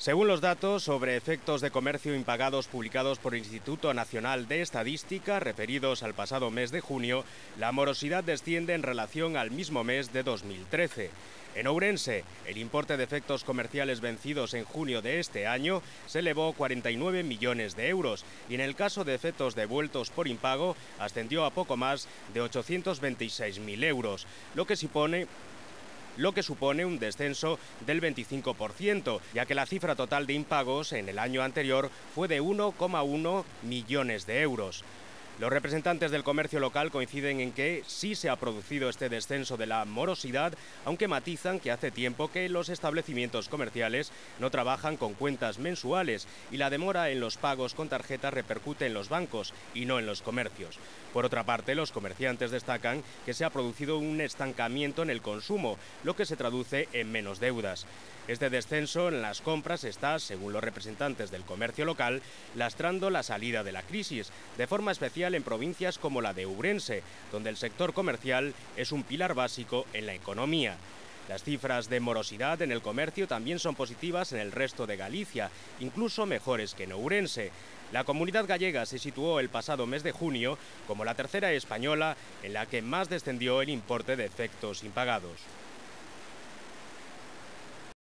Según los datos sobre efectos de comercio impagados publicados por el Instituto Nacional de Estadística, referidos al pasado mes de junio, la morosidad desciende en relación al mismo mes de 2013. En Ourense, el importe de efectos comerciales vencidos en junio de este año se elevó a 49 millones de euros y en el caso de efectos devueltos por impago ascendió a poco más de 826.000 euros, lo que supone lo que supone un descenso del 25%, ya que la cifra total de impagos en el año anterior fue de 1,1 millones de euros. Los representantes del comercio local coinciden en que sí se ha producido este descenso de la morosidad, aunque matizan que hace tiempo que los establecimientos comerciales no trabajan con cuentas mensuales y la demora en los pagos con tarjeta repercute en los bancos y no en los comercios. Por otra parte, los comerciantes destacan que se ha producido un estancamiento en el consumo, lo que se traduce en menos deudas. Este descenso en las compras está, según los representantes del comercio local, lastrando la salida de la crisis, de forma especial en provincias como la de Ourense, donde el sector comercial es un pilar básico en la economía. Las cifras de morosidad en el comercio también son positivas en el resto de Galicia, incluso mejores que en Ourense. La comunidad gallega se situó el pasado mes de junio como la tercera española en la que más descendió el importe de efectos impagados.